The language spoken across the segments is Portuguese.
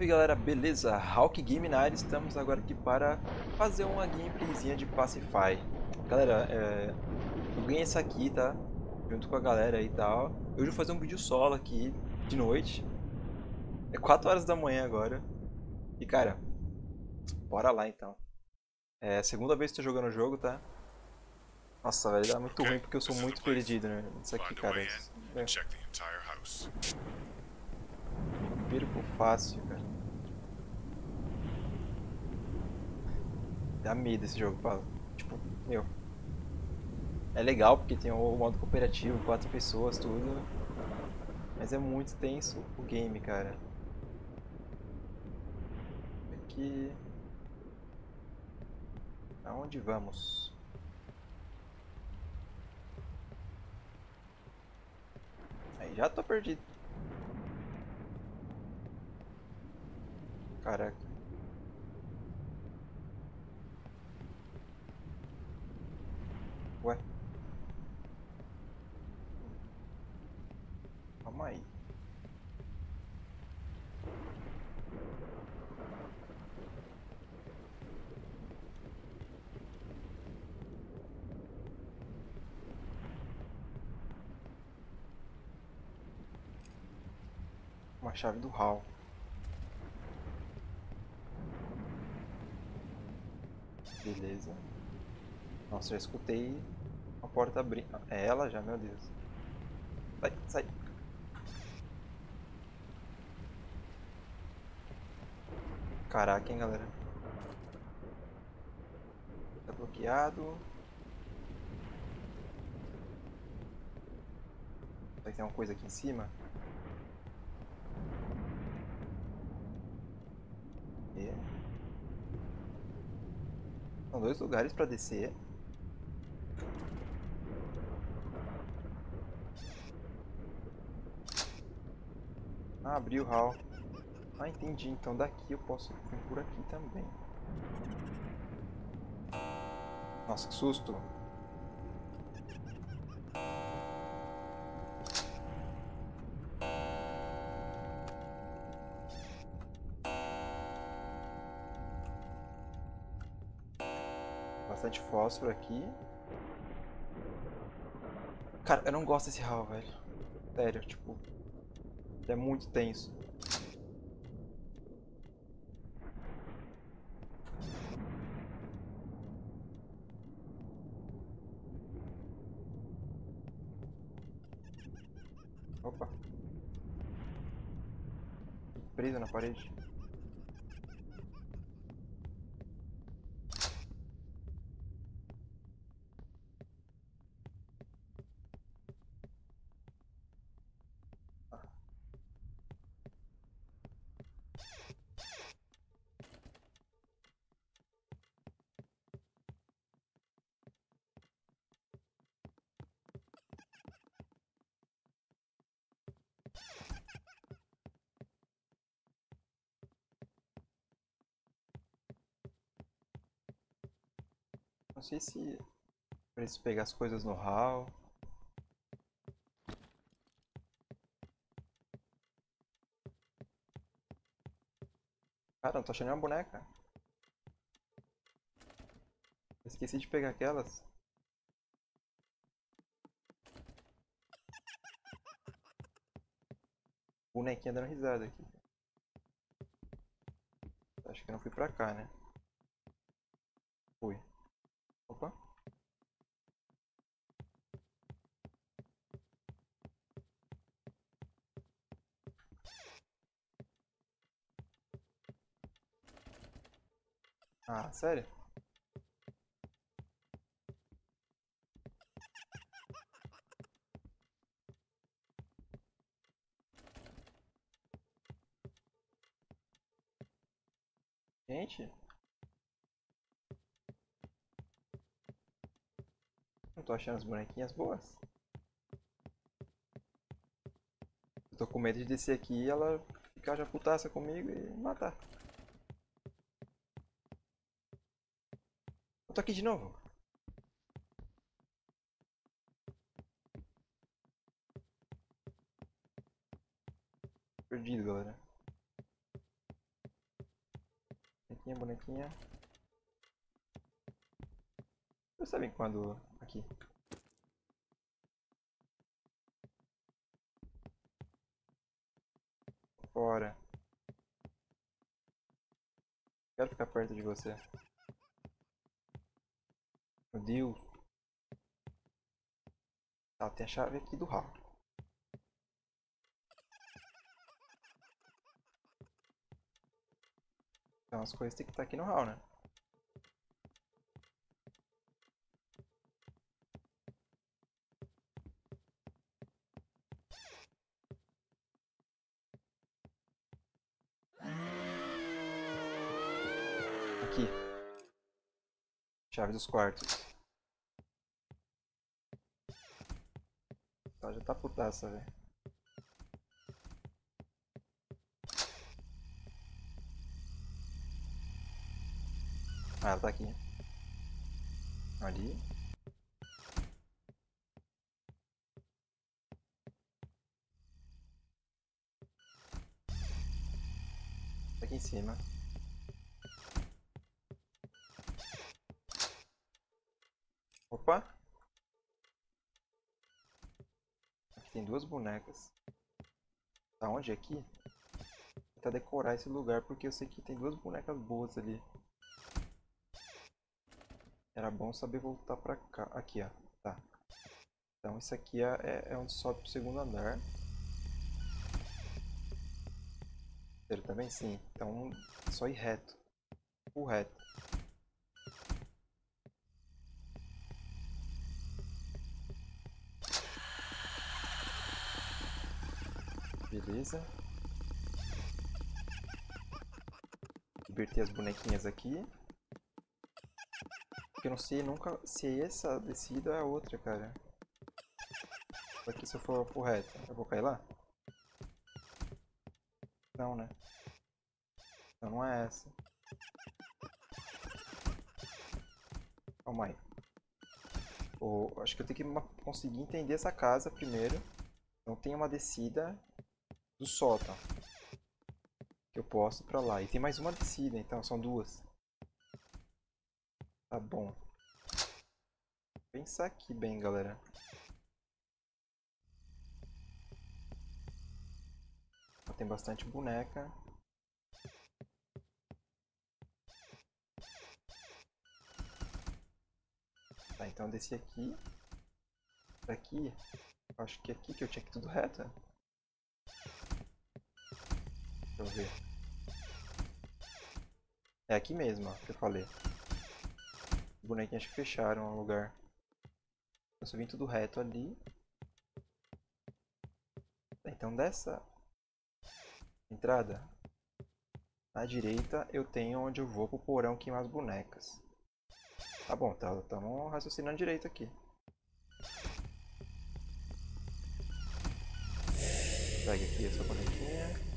Salve galera, beleza? Hawk Game na área, estamos agora aqui para fazer uma gameplayzinha de Pacify. Galera, é... eu ganhei essa aqui, tá? Junto com a galera e tal. Hoje eu vou fazer um vídeo solo aqui, de noite. É 4 horas da manhã agora. E cara, bora lá então. É a segunda vez que estou jogando o jogo, tá? Nossa, velho, dá muito ruim porque eu sou muito perdido, né? Isso aqui, cara. É. Perco fácil, cara. Dá medo esse jogo, fala. Tipo, meu. É legal porque tem o modo cooperativo, quatro pessoas, tudo. Mas é muito tenso o game, cara. Aqui. Aonde vamos? Aí já tô perdido. Caraca. Ué. Calma aí. Uma chave do hall. Beleza. Nossa, já escutei a porta abrir. É ela já, meu Deus. Sai, sai. Caraca, hein, galera. Tá bloqueado. Vai ter uma coisa aqui em cima. São dois lugares pra descer. Ah, abriu o hall. Ah, entendi. Então daqui eu posso vir por aqui também. Nossa, que susto. Bastante fósforo aqui. Cara, eu não gosto desse hall, velho. Sério, tipo... É muito tenso. Opa. Preso na parede. Não sei se preciso pegar as coisas no hall. Cara, não tô achando nenhuma boneca. Esqueci de pegar aquelas. Bonequinha dando risada aqui. Acho que eu não fui pra cá, né? Fui. Opa. Ah, sério? Gente? Não tô achando as bonequinhas boas. Eu tô com medo de descer aqui e ela ficar já putaça comigo e matar. Eu tô aqui de novo. Perdido, galera. Bonequinha, bonequinha. Percebem quando... Aqui. Fora. Quero ficar perto de você. Meu Deus. Tá, tem a chave aqui do hall. Então as coisas tem que estar aqui no hall, né? Chave dos quartos. Tá, já tá putaça, velho. Ah, ela tá aqui. Ali. Tá aqui em cima. Opa! Aqui tem duas bonecas. Tá onde? Aqui? Vou tentar decorar esse lugar porque eu sei que tem duas bonecas boas ali. Era bom saber voltar pra cá. Aqui, ó. Tá. Então isso aqui é, é, é onde sobe pro segundo andar. Ele também? Sim. Então só ir reto. O reto. Beleza. Libertei as bonequinhas aqui. Porque eu não sei nunca se essa descida é a outra, cara. Aqui se eu for, for reto, eu vou cair lá? Não, né? Não, não é essa. Calma aí. Oh, acho que eu tenho que conseguir entender essa casa primeiro. Não tem uma descida do sótão. Que eu posso ir pra lá. E tem mais uma descida, então são duas. Tá bom. Pensar aqui bem, galera. Tem bastante boneca. Tá, então eu desci aqui. Daqui. Acho que é aqui que eu tinha que ir tudo reto. Deixa eu ver. É aqui mesmo, ó, que eu falei bonequinhos que fecharam o lugar. Eu vim tudo reto ali. Então dessa entrada à direita eu tenho onde eu vou pro porão queimar as bonecas. Tá bom, tá, estamos raciocinando direito aqui. Pega aqui essa bonequinha.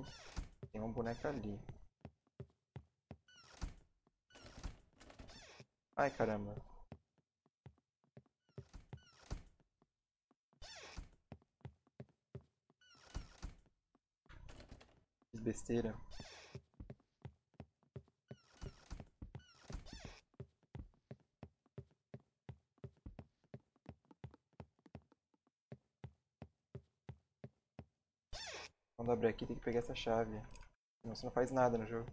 Aqui tem uma boneca ali. Ai, caramba. Fiz besteira. Quando abrir aqui tem que pegar essa chave. Senão você não faz nada no jogo.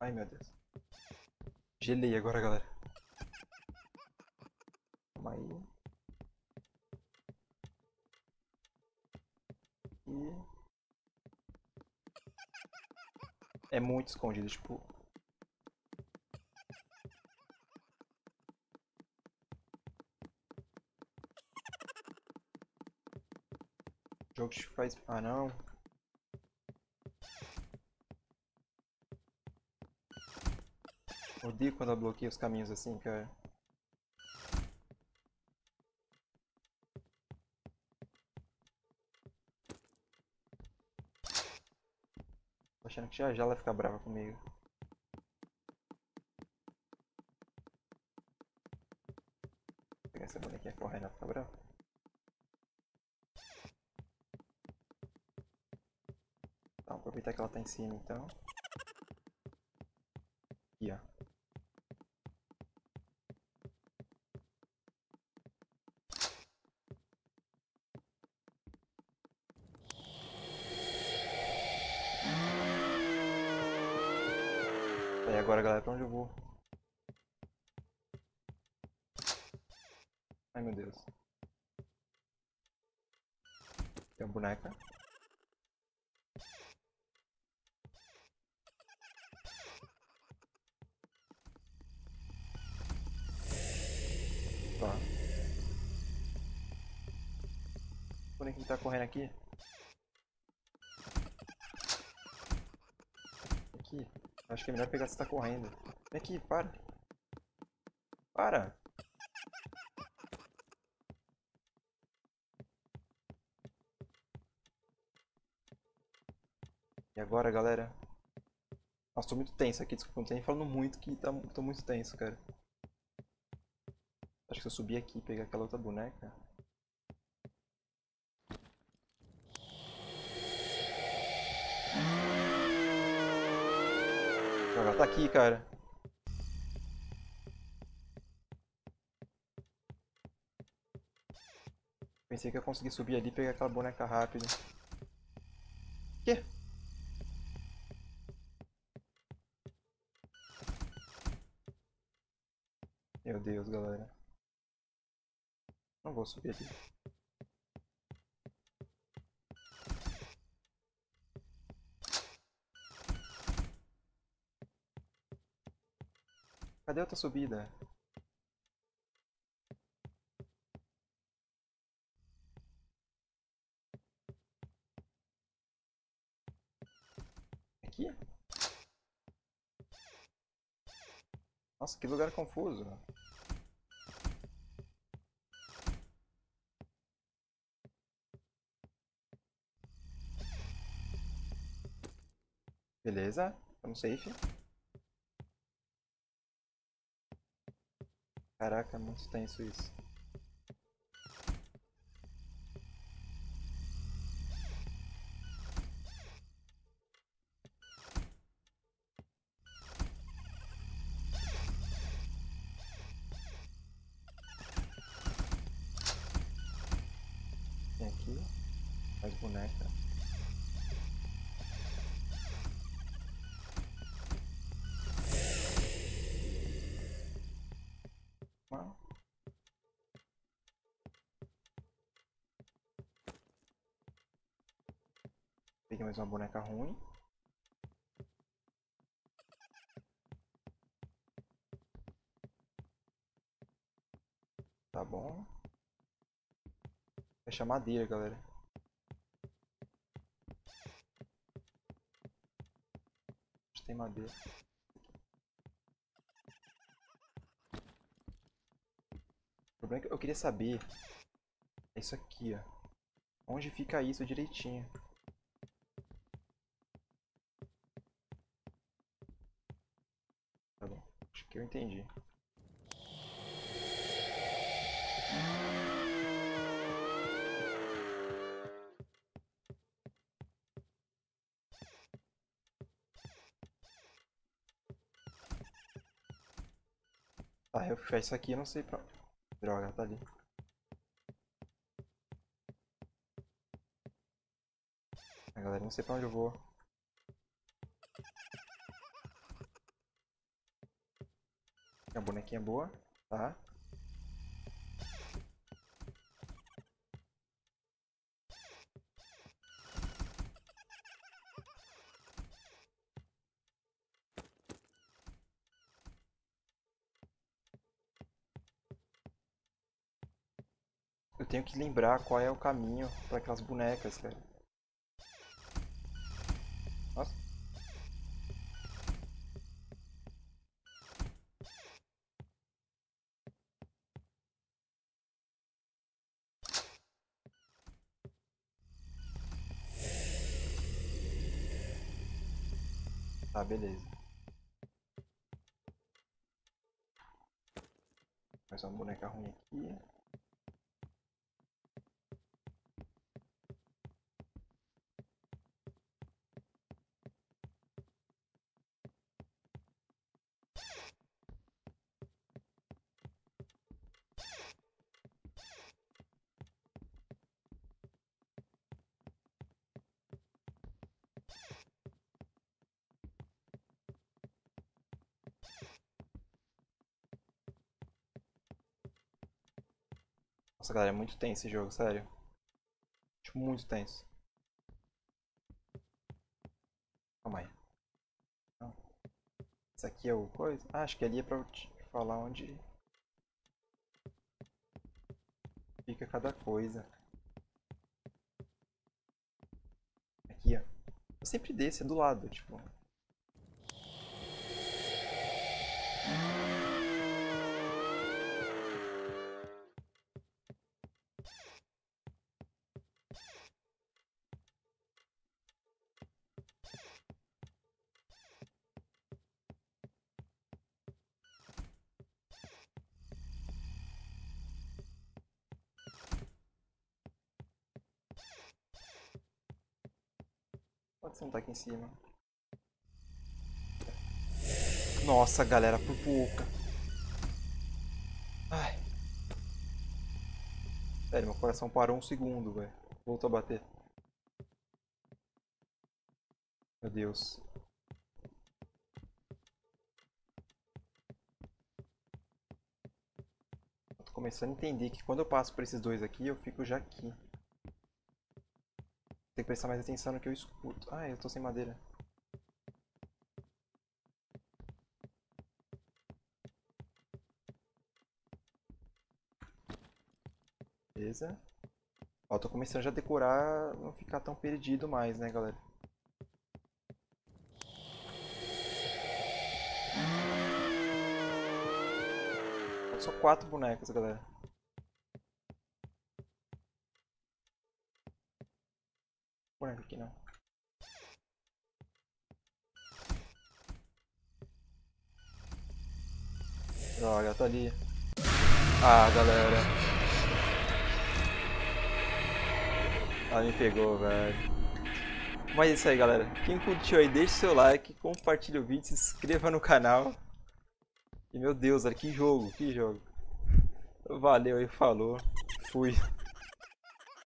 Ai meu Deus. Gelei agora, galera. Calma aí. É muito escondido, tipo... Jogo faz... Ah, não. Odeio quando ela bloqueia os caminhos assim, cara. Tô achando que já já ela fica brava comigo. Pegar essa bonequinha correndo pra ficar brava. Então, aproveitar que ela tá em cima então. Aqui, ó. E agora, galera, pra onde eu vou? Ai, meu Deus. Tem uma boneca. Tá. O bonequinho tá correndo aqui. Aqui. Acho que é melhor pegar se tá correndo. Vem aqui, para. Para. E agora, galera? Nossa, tô muito tenso aqui, desculpa, não tô nem falando muito que tá, tô muito tenso, cara. Acho que se eu subir aqui e pegar aquela outra boneca... Ela tá aqui, cara. Pensei que ia conseguir subir ali e pegar aquela boneca rápido. Meu Deus, galera. Não vou subir ali. Cadê outra subida? Aqui? Nossa, que lugar confuso. Beleza, estamos safe. Caraca, é muito tenso isso. Tem aqui mais boneca. Peguei mais uma boneca ruim. Tá bom. Fecha madeira, galera. Tem madeira? O problema é que eu queria saber é isso aqui, ó. Onde fica isso direitinho? Tá bom. Acho que eu entendi. Tá, eu fechar isso aqui, eu não sei pra... Droga, tá ali. A galera, não sei pra onde eu vou. Uma bonequinha boa, tá? Eu tenho que lembrar qual é o caminho para aquelas bonecas, cara. Nossa. Tá, beleza. Mais uma boneca ruim aqui. Nossa, galera, é muito tenso esse jogo, sério. Tipo, muito tenso. Calma aí. Não. Isso aqui é o coisa? Ah, acho que ali é pra eu te falar onde fica cada coisa. Aqui, ó. Eu sempre desço, é do lado, tipo. Pode sentar aqui em cima. Nossa, galera, por pouco. Ai. Sério, meu coração parou um segundo, velho. Voltou a bater. Meu Deus. Eu tô começando a entender que quando eu passo por esses dois aqui, eu fico já aqui. Tem que prestar mais atenção no que eu escuto. Ah, eu tô sem madeira. Beleza. Ó, tô começando já a decorar, não ficar tão perdido mais, né, galera? Só quatro bonecas, galera. Boneco aqui não. Droga, tá ali. Ah, galera. Ela me pegou, velho. Mas é isso aí, galera. Quem curtiu aí, deixe seu like, compartilhe o vídeo, se inscreva no canal. E meu Deus, olha que jogo, que jogo. Valeu aí, falou. Fui.